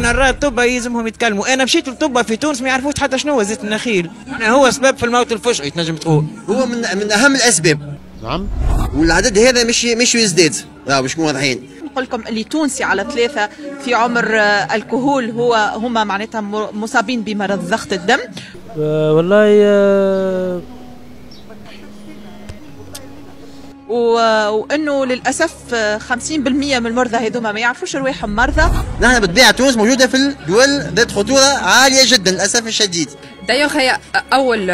أنا نرى طبة يلزمهم يتكلموا. أنا مشيت لطبة في تونس ما يعرفوش حتى شنو هو زيت النخيل. أنا هو سبب في الموت الفجئي تنجم تقول. هو من من أهم الأسباب. نعم. والعدد هذا مش مش يزداد. لا باش نكون واضحين. نقول لكم اللي تونسي على ثلاثة في عمر آه، الكهول هو هما معناتها مصابين بمرض ضغط الدم. آه، والله آه، و- وإنه للأسف آه، 50% من المرضى هذوما ما يعرفوش رواحهم مرضى. نحن بالطبيعه تونس موجودة في الدول ذات خطورة عالية جدا للأسف الشديد. دايوغ هي أول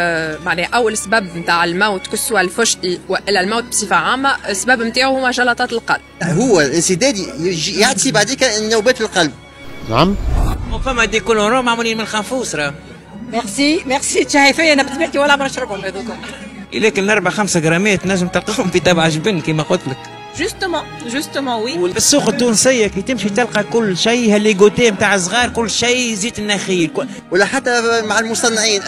معناها أول سبب نتاع الموت que ce soit الفجئي والا الموت بصفة عامة السبب نتاعو هما جلطات القلب. هو الانسداد يعطي بعديك النوبات في القلب. نعم. وفما des colorants معمولين من الخنفوس راه merci merci تشهي فيا أنا بطبيعتي ولا عمري نشربهم هذوك لكن الأربع خمسة جرامات نجم تلقاهم في تبع جبن كما قلت لك. justement justement oui. والسوق التونسية كي تمشي تلقى كل شيء هاللي جوتي نتاع صغار كل شيء زيت النخيل. كل- ولا حتى مع المصنعين.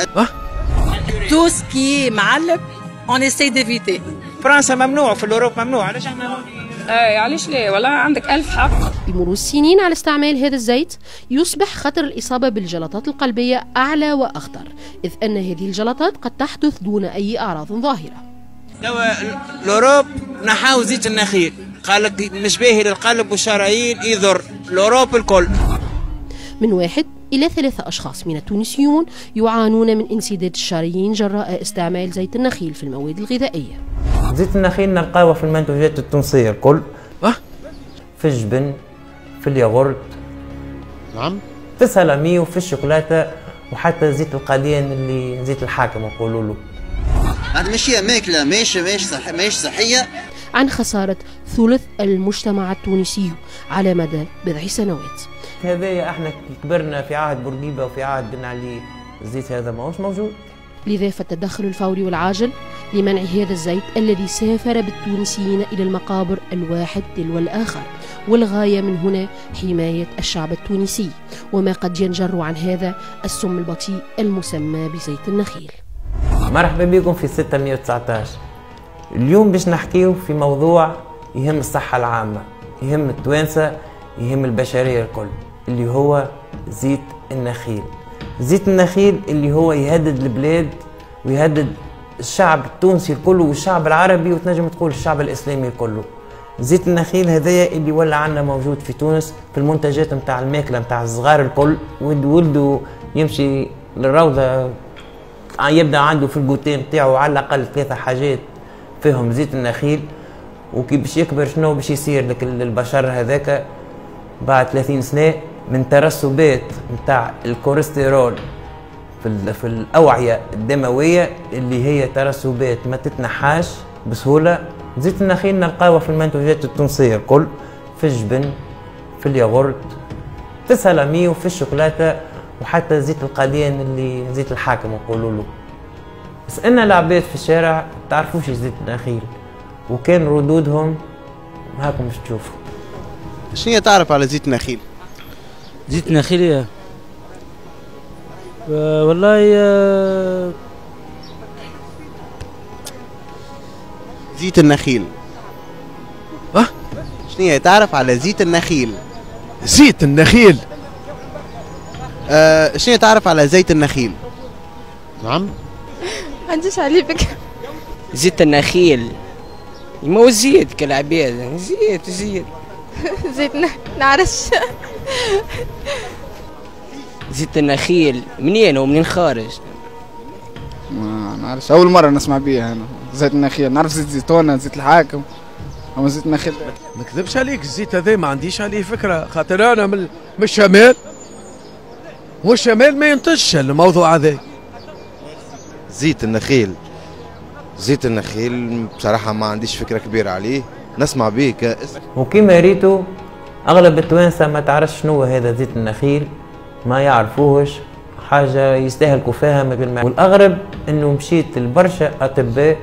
tout ce qui معلب on essaye d'éviter فرنسا ممنوع في l'Europe ممنوع. علاش إحنا اي علاش ليه؟ والله عندك ألف حق. بمرور السنين على استعمال هذا الزيت يصبح خطر الإصابة بالجلطات القلبية أعلى وأخطر إذ أن هذه الجلطات قد تحدث دون أي أعراض ظاهرة. توا الأوروب نحاو زيت النخيل قال لك مش باهي للقلب والشرايين يضر الأوروب الكل. من واحد إلى ثلاثة أشخاص من التونسيون يعانون من انسداد الشرايين جراء استعمال زيت النخيل في المواد الغذائية. زيت النخيل نلقاوه في المنتوجات التونسية الكل. أه؟ في الجبن في الياغورت. نعم. في السلامي وفي الشوكولاتة وحتى زيت القليان اللي زيت الحاكم نقولوا له. هذا مش هي ماكلة مش مش صح مش صحية. عن خسارة ثلث المجتمع التونسي على مدى بضع سنوات. هذايا إحنا كبرنا في عهد بورقيبة وفي عهد بن علي الزيت هذا ماهوش موجود. لذا فالتدخل الفوري والعاجل لمنع هذا الزيت الذي سافر بالتونسيين إلى المقابر الواحد تلو الآخر. والغاية من هنا حماية الشعب التونسي. وما قد ينجر عن هذا السم البطيء المسمى بزيت النخيل. مرحبا بكم في 619 اليوم باش نحكيو في موضوع يهم الصحة العامة يهم التوانسة يهم البشرية الكل اللي هو زيت النخيل. زيت النخيل اللي هو يهدد البلاد ويهدد الشعب التونسي الكل والشعب العربي وتنجم تقول الشعب الإسلامي الكل. زيت النخيل هذايا اللي ولا عنا موجود في تونس في المنتجات نتاع الماكلة نتاع الصغار الكل ولد ولده يمشي للروضة يبدأ عنده في الجوتيه نتاعو على الأقل ثلاثة حاجات فيهم زيت النخيل. وكي باش يكبر شنو؟ باش يصير لك البشر هذاك بعد 30 سنة من ترسبات نتاع الكوليسترول. في ال- في الأوعية الدموية اللي هي ترسبات ما تتنحاش بسهولة. زيت النخيل نلقاوه في المنتوجات التونسية الكل. في الجبن في الياغورت في السلامي وفي الشوكولاتة وحتى زيت القليان اللي زيت الحاكم نقولوا له. بس ان العباد في الشارع تعرفوش زيت النخيل. وكان ردودهم هاكم باش تشوفوا. شنو هي تعرف على زيت النخيل؟ زيت نخيل آه، والله آه، زيت النخيل. أه؟ شنو هي؟ تعرف على زيت النخيل؟ زيت النخيل؟ آه شنو هي؟ تعرف على زيت النخيل؟ نعم. عنديش عليه فكره زيت النخيل. ما هو زيت كالعباد زيت زيت. زيت نعرفش زيت النخيل منين ومنين خارج؟ ما نعرفش. أول مرة نسمع بيها أنا. زيت النخيل نعرف زيت زيتونة زيت الحاكم. أما زيت النخيل ما نكذبش عليك الزيت هذا؟ ما عنديش عليه فكرة. خاطر أنا من الشمال. والشمال ما ينتجش الموضوع هذا. زيت النخيل زيت النخيل بصراحة ما عنديش فكرة كبيرة عليه. نسمع به كاسم وكما ريتو أغلب التوانسة ما تعرفش شنو هذا زيت النخيل ما يعرفوهش حاجة يستاهلكوا فيها ما بالمعنى والأغرب إنه مشيت لبرشا أطباء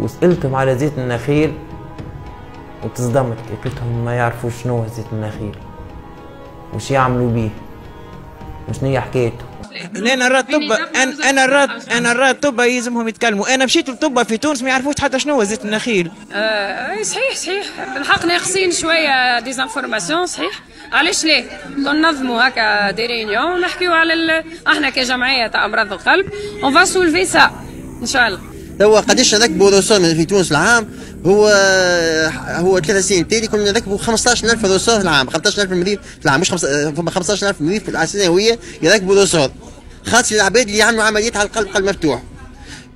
وسألتهم على زيت النخيل وتصدمت قلت لهم ما يعرفوش شنو زيت النخيل وش يعملوا بيه وشنو هي حكايته. أنا رأت طب أنا أنا رات أنا رأت طب يلزمهم يتكلموا. أنا مشيت لطب في تونس ما يعرفوش حتى شنو هو زيت النخيل. آه صحيح صحيح. بالحق ناقصين شوية des informations صحيح. علاش ليه ننظموا هكا des réunions ونحكيو على ال... أحنا كجمعية تاع أمراض القلب. on va soulever ça إن شاء الله. هو قداش ركبوا ressort في تونس العام؟ هو هو ثلاث سنين تالي كنا نركبوا 15000 ressort في العام 15000 مريض في العام مش خمس... فما 15000 مريض في السنويه يركبوا ressort خاصة العباد اللي يعملوا عمليات على القلب قلب مفتوح.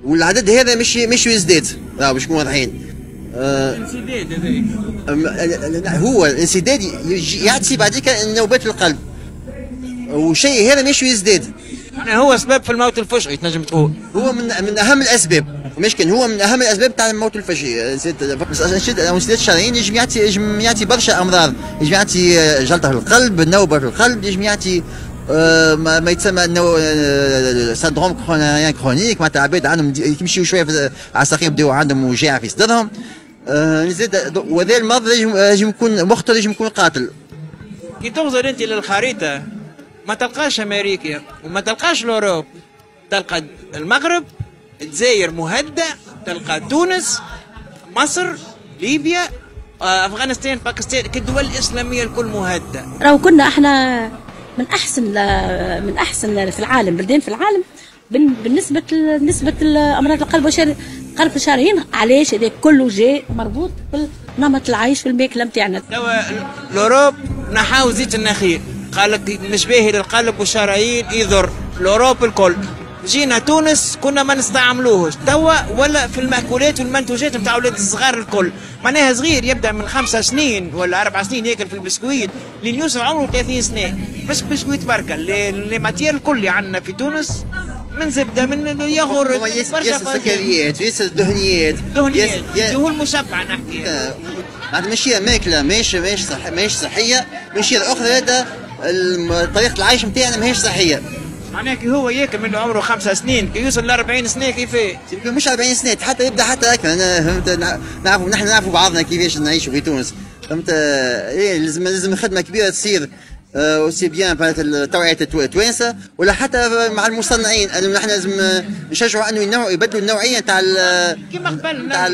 والعدد هذا مش مش يزداد. راهو باش نكونوا واضحين. انسداد هذاك هو الانسداد يعطي بعديك نوبات القلب. وشيء هذا مش يزداد. يعني هو سبب في الموت الفجئي تنجم تقول. هو من من أهم الأسباب. مش كان هو من أهم الأسباب تاع الموت الفجئي الانسداد الشرايين يجم يعطي يجم يعطي برشا أمراض. يجم يعطي جلطة في القلب نوبه في القلب يجم يعطي آه ما, ما يتسمى إنه syndrome coronarien chronique معناتها عباد عندهم يمشيوا شوية على الساقين يبداو عندهم وجاع في صدرهم. آه زاد وذا المرض يجم يكون مخطر يجم يكون قاتل. كي تغزر أنت للخريطه ما تلقاش أمريكا وما تلقاش الأوروب. تلقى المغرب الجزائر مهدأ تلقى تونس مصر ليبيا أفغانستان باكستان كالدول الإسلامية الكل مهدأ. راهو كنا إحنا من أحسن من أحسن في العالم بلدان في العالم. بالنسبة نسبه امراض القلب والشر قلب الشرايين علاش هذا كله جاي مربوط بنمط العيش في الماكله نتاعنا توا الأوروب نحاو زيت النخيل. قال لك مش باهي للقلب والشرايين يضر الاوروب الكل. جينا تونس كنا ما نستعملوهش توا ولا في المأكولات والمنتوجات نتاع أولاد الصغار الكل. معناها صغير يبدأ من خمسة سنين ولا أربع سنين ياكل في البسكويت. لين يوصل عمره 30 سنة. بس بسكويت بركة. les matières الكل اللي عندنا في تونس من زبدة من الياغورت برشا سكريات ياسر دهنيات. دهنيات دهون مشبعه نحكي. معناتها ماشي ماكلة ماهيش ماهيش صح ماهيش صحية. ماشي أخرى هذا طريقه العيش نتاعنا ماهيش صحية. معناها كي هو ياكل من عمره خمسة سنين كي يوصل ل 40 سنة كيفاه؟ مش 40 سنة حتى يبدأ حتى هكا أنا فهمت نعرفوا نحن نعرفوا بعضنا كيفاش نعيشوا في تونس. فهمت؟ إيه لازم لازم خدمة كبيرة تصير aussi bien توعيه التوانسة ولا حتى مع المصنعين. نحن لازم نشجعوا أنه ينوعوا يبدلوا النوعية تاع كيما قبل تاع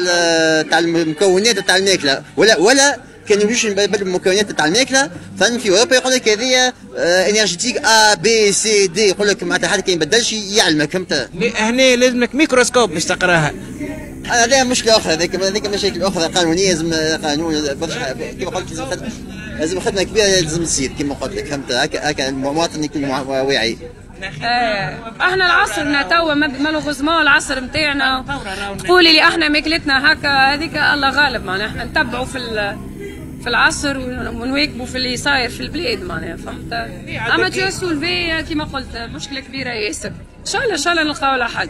تاع المكونات تاع الماكلة. ولا ولا كان يمشي يبدلوا المكونات تاع الماكلة في أوروبا يقول لك هذه énergétique A B C D يقول لك معناتها حتى كي يبدلش يعلمك فهمت؟ هنا لازمك ميكروسكوب باش تقراها. هذا مشكلة أخرى هذيك هذيك مشاكل أخرى قانونية لازم قانون كما قلت لازم خدمة لازم خدمة كبيرة لازم تصير كما قلت لك فهمت؟ هكا هكا المواطن يكون واعي. آه إحنا العصر توا malheureusement العصر نتاعنا تقولي لي إحنا ماكلتنا هكا هذيك الله غالب معناها إحنا نتبعوا في في العصر ونواكبوا في اللي صاير في البلاد معناها فهمت؟ أما tu soulevais كيما قلت مشكلة كبيرة ياسر. إن شاء الله إن شاء الله نلقاو لها حل.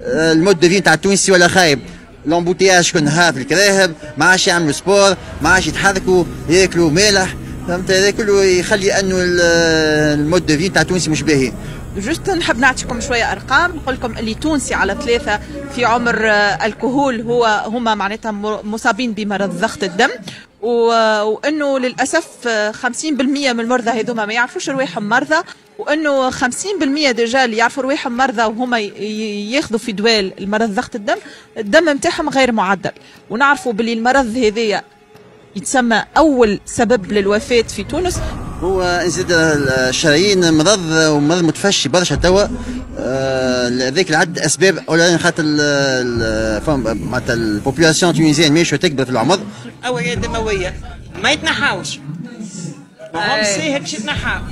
ال mode de vie تاع التونسي ولا خايب؟ l'embouteillage كل نهار في الكراهب ما عادش يعملوا sport ما عادش يتحركوا ياكلوا مالح فهمت؟ هذا كله يخلي أنه ال mode de vie تاع التونسي مش باهي juste نحب نعطيكم شوية أرقام. نقول لكم اللي تونسي على ثلاثة في عمر الكهول هو هما معناتها مصابين بمرض ضغط الدم. وإنه للأسف 50% من المرضى هذوما ما يعرفوش رواحهم مرضى. وإنه 50% ديجا اللي يعرفوا رواحهم مرضى وهما ياخذوا في دواء المرض ضغط الدم الدم نتاعهم غير معدل. ونعرفوا باللي المرض هذايا يتسمى أول سبب للوفاة في تونس. هو انسداد الشرايين مرض ومرض متفشي برشا توا. هذاك آه العدد أسباب اولا خاطر معناتها ال population tunisienne ماشيه تكبر في العمر. اوعيه دمويه ما يتنحاوش. وهم ساهل باش يتنحاو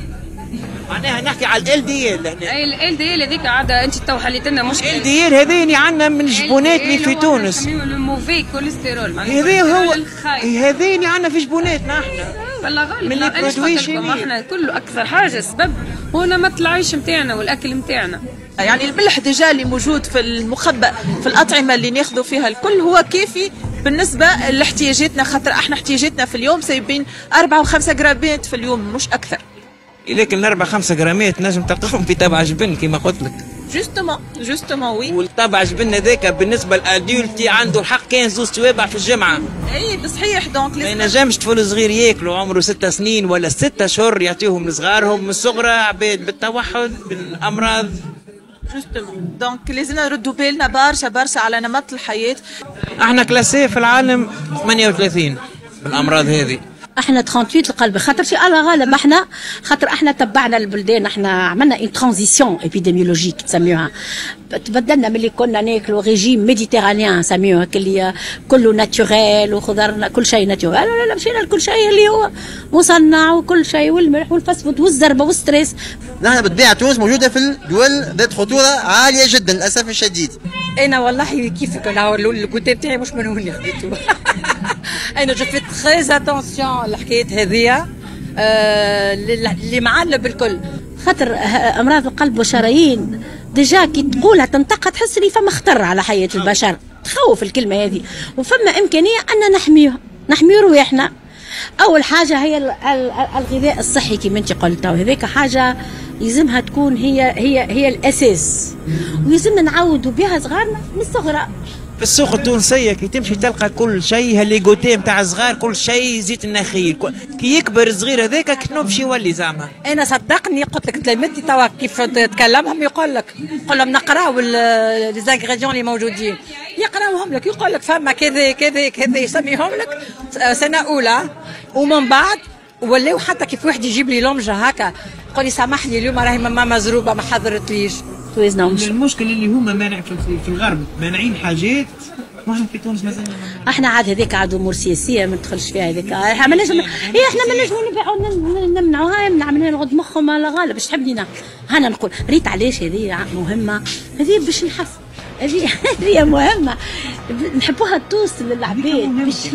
معناها نحكي على ال دي ال أي ال دي ال هذيك عاده أنت تو حليت لنا مشكله LDL هذين عندنا من الجبونات اللي في تونس. ال mauvais cholestérol هذا هو هذين عندنا في جبوناتنا إحنا. والله غالب من ال produit إحنا كله أكثر حاجة سبب هو نمط العيش نتاعنا والأكل نتاعنا يعني الملح déjà اللي موجود في المخبأ في الأطعمة اللي ناخذوا فيها الكل هو كافي بالنسبة لاحتياجاتنا خاطر إحنا احتياجاتنا في اليوم سايبين أربعة وخمسة جرامات في اليوم مش أكثر. لكن الأربع خمسة جرامات نجم تلقاهم في تبع جبن كما قلت لك. justement justement oui. والطبع جبنا ذاك بالنسبة ل l'adulte عنده الحق كان زوز توابع في الجمعه إي بصحيح donc ما ينجمش طفل صغير ياكلوا عمره ستة سنين ولا ستة اشهر يعطيهم لصغارهم من الصغرى عباد بالتوحد بالأمراض. justement donc لازمنا نردوا بالنا برشا برشا على نمط الحياة. إحنا classés في العالم 38 بالأمراض هذه. إحنا 38 القلب. خاطر في الله غالب إحنا. خاطر إحنا تبعنا البلدان. إحنا عملنا une transition épidémiologique تسميوها. تبدلنا ملي كنا ناكلوا régime méditerranéen نسميوه اللي كله naturel وخضرنا كل شيء naturel لا مشينا لكل شيء اللي هو مصنع وكل شيء والملح وال fast food والزربة وال stress. نحن بالطبيعه تونس موجودة في الدول ذات خطورة عالية جدا للأسف الشديد. أنا والله كيفك ال côté بتاعي مش من وين خديته. أنا je fais très attention الحكاية هذيا آه، اللي معلب الكل. خاطر أمراض القلب والشرايين déjà كي تقولها تنطقها تحس اللي فما خطر على حياة البشر. تخوف الكلمة هذه. وفما إمكانية أن نحميها نحمي رواحنا أول حاجة هي الغذاء الصحي كما انت قلت وهذيك حاجة يلزمها تكون هي هي هي الأساس. ويلزمنا نعودوا بها صغارنا من الصغرى. في السوق التونسية كي تمشي تلقى كل شيء ها les goûters نتاع صغار كل شيء زيت النخيل. كي يكبر الصغير هذاك كنو باش يولي زعما. أنا صدقني قلت لك تلامذتي توا كيف تكلمهم يقول لك قول لهم نقراو les ingrédients اللي موجودين. يقراوهم لك يقول لك فما كذا كذا كذا يسميهم لك. سنة أولى ومن بعد ولاو حتى كيف واحد يجيب لي لومجه هكا. يقول لي سامحني اليوم راهي ماما مزروبة ما حضرتليش. تويزنا مش المشكل اللي هما مانع في, في الغرب مانعين حاجات وإحنا في تونس مازال إحنا عاد هذيك عاد أمور سياسية ما ندخلش فيها هذيك. ما نجم هي إحنا ما نجموا نبيعوا نمنعوها يمنع منها نغض مخهم على غالب باش تحبني أنا نقول ريت علاش هذه مهمة؟ هذه باش نحس. هذه هذه مهمة. نحبوها توصل للعباد باش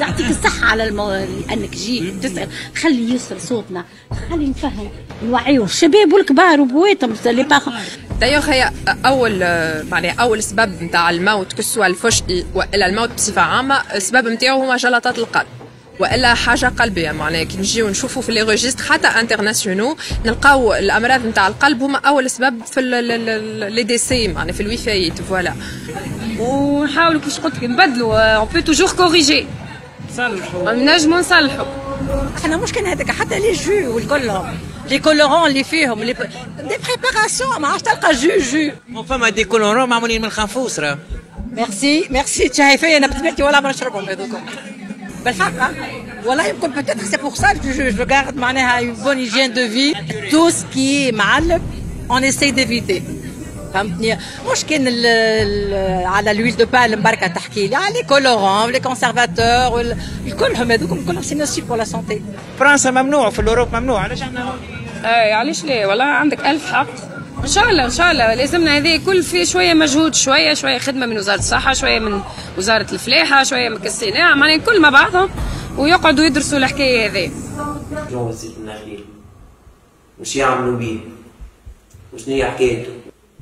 يعطيك الصحة على المو... إنك جيت تسأل. خلي يوصل صوتنا. خلي نفهم نوعيو الشباب والكبار وبواتهم. لي دايوغ هي اول معناها اول سبب نتاع الموت سوا الفجئي والا الموت بصفه عامه السبب نتاعو هما جلطات القلب والا حاجة قلبيه معناها كي نجيو نشوفوا في les registres حتى internationaux نلقاو الامراض نتاع القلب هما اول سبب في les décès معناها في الوفيات ف voilà ونحاولوا كيفاش قلت لك نبدلوا on peut toujours corriger نصلحوا نجموا نصلحوا إحنا مشكل هذاك حتى les jus والكلهم les colorants اللي فيهم les des préparations ما عادش تلقى jus jus فما des colorants معمولين من الخنفوس راه merci merci تشهي فيا أنا بطبيعتي ولا ما نشربهم هذوكم بالحق والله يمكن peut-être c'est pour ça je je garde معناها une bonne hygiène de vie tout ce qui est معلب on essaie d'éviter فهمتني مش كان على l'huile de palme بركه تحكي لي على les colorants les conservateurs كلهم هذوك كلهم c'est nocif pour la santé فرنسا ممنوع في ال Europe ممنوع علاش إحنا اي علاش ليه؟ والله عندك ألف حق. إن شاء الله إن شاء الله. لازمنا هذه كل في شوية مجهود شوية شوية خدمة من وزارة الصحة شوية من وزارة الفلاحة شوية من الصناعة معناها كل مع بعضهم ويقعدوا يدرسوا الحكاية هذه. شنو زيت النخيل وش يعملوا بيه. وشنو هي حكايته.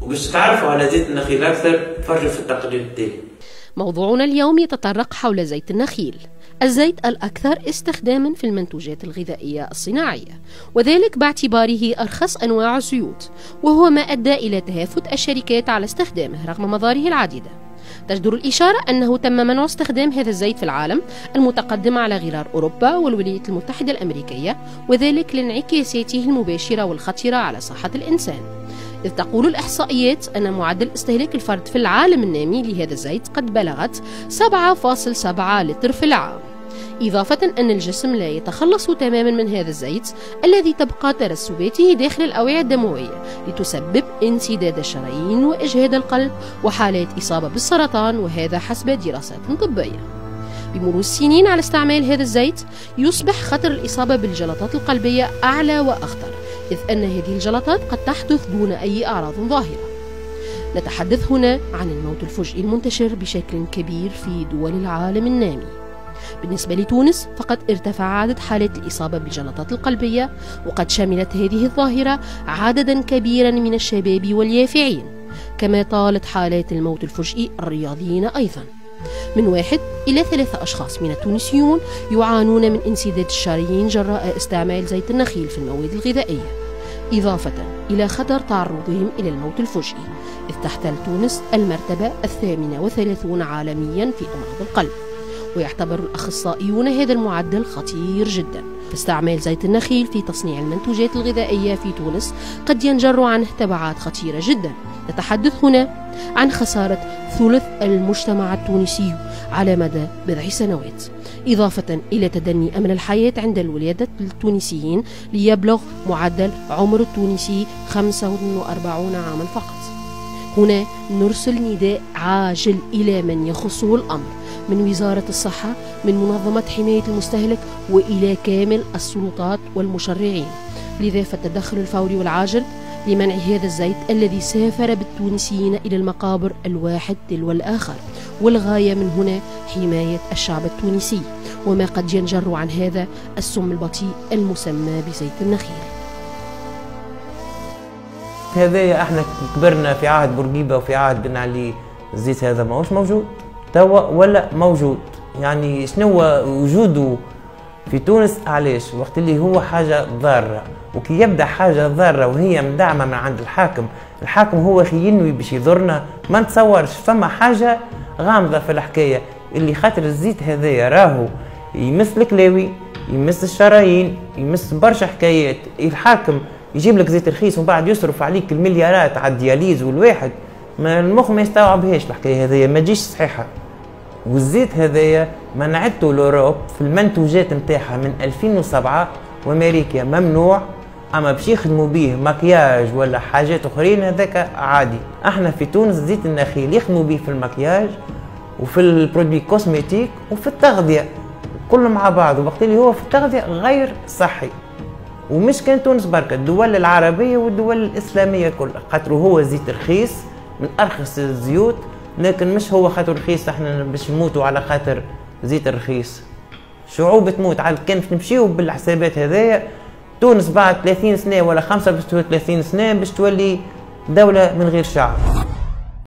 وباش تعرفوا على زيت النخيل أكثر تفرجوا في التقرير التالي. موضوعنا اليوم يتطرق حول زيت النخيل. الزيت الأكثر استخداما في المنتوجات الغذائية الصناعية وذلك باعتباره أرخص أنواع الزيوت وهو ما أدى إلى تهافت الشركات على استخدامه رغم مظاهره العديدة. تجدر الإشارة أنه تم منع استخدام هذا الزيت في العالم المتقدم على غرار أوروبا والولايات المتحدة الأمريكية وذلك لانعكاساته المباشرة والخطيرة على صحة الإنسان. إذ تقول الإحصائيات أن معدل استهلاك الفرد في العالم النامي لهذا الزيت قد بلغت 7.7 لتر في العام. إضافة أن الجسم لا يتخلص تماما من هذا الزيت الذي تبقى ترسباته داخل الأوعية الدموية لتسبب انسداد الشرايين وإجهاد القلب وحالات إصابة بالسرطان وهذا حسب دراسات طبية. بمرور السنين على استعمال هذا الزيت يصبح خطر الإصابة بالجلطات القلبية أعلى وأخطر إذ أن هذه الجلطات قد تحدث دون أي أعراض ظاهرة. نتحدث هنا عن الموت الفجئي المنتشر بشكل كبير في دول العالم النامي. بالنسبة لتونس فقد ارتفع عدد حالات الإصابة بالجلطات القلبية وقد شملت هذه الظاهرة عددا كبيرا من الشباب واليافعين كما طالت حالات الموت الفجئي الرياضيين أيضا. من واحد إلى ثلاثة أشخاص من التونسيون يعانون من انسداد الشرايين جراء استعمال زيت النخيل في المواد الغذائية. إضافة إلى خطر تعرضهم إلى الموت الفجئي إذ تحتل تونس المرتبة الثامنة وثلاثون عالميا في أمراض القلب. ويعتبر الأخصائيون هذا المعدل خطير جدا. استعمال زيت النخيل في تصنيع المنتوجات الغذائية في تونس قد ينجر عنه تبعات خطيرة جدا. نتحدث هنا عن خسارة ثلث المجتمع التونسي على مدى بضع سنوات. إضافة إلى تدني أمن الحياة عند الولادة التونسيين ليبلغ معدل عمر التونسي 45 عاما فقط. هنا نرسل نداء عاجل إلى من يخصه الأمر. من وزارة الصحة من منظمة حماية المستهلك وإلى كامل السلطات والمشرعين. لذا فالتدخل الفوري والعاجل لمنع هذا الزيت الذي سافر بالتونسيين إلى المقابر الواحد تلو الآخر. والغاية من هنا حماية الشعب التونسي. وما قد ينجر عن هذا السم البطيء المسمى بزيت النخيل. هذايا إحنا كبرنا في عهد بورقيبة وفي عهد بن علي الزيت هذا ماهوش موجود؟ توا ولا موجود. يعني شنو وجوده في تونس؟ علاش؟ وقت اللي هو حاجة ضارة. وكي يبدأ حاجة ضارة وهي مدعمة من عند الحاكم الحاكم هو ينوي باش يضرنا. ما نتصورش. فما حاجة غامضة في الحكاية. اللي خاطر الزيت هذايا راهو يمس الكلاوي يمس الشرايين يمس برشا حكايات. الحاكم يجيب لك زيت رخيص ومن بعد يصرف عليك المليارات على الدياليز والواحد. ما المخ ما يستوعبهاش الحكاية هذيا ما تجيش صحيحة. والزيت هذايا منعته l'Europe في المنتوجات نتاعها من 2007 وأمريكا ممنوع أما باش يخدموا به مكياج ولا حاجات أخرين هذاك عادي. أحنا في تونس زيت النخيل يخدموا به في المكياج وفي ال produits cosmétiques وفي التغذية كله مع بعض. وقت اللي هو في التغذية غير صحي. ومش كان تونس بركة الدول العربية والدول الإسلامية كلها خاطر هو زيت رخيص من أرخص الزيوت لكن مش هو خاطر رخيص إحنا باش نموتوا على خاطر زيت رخيص شعوب تموت على كان نمشيو بالحسابات هذايا. تونس بعد 30 سنة ولا 35 سنة باش تولي دولة من غير شعب.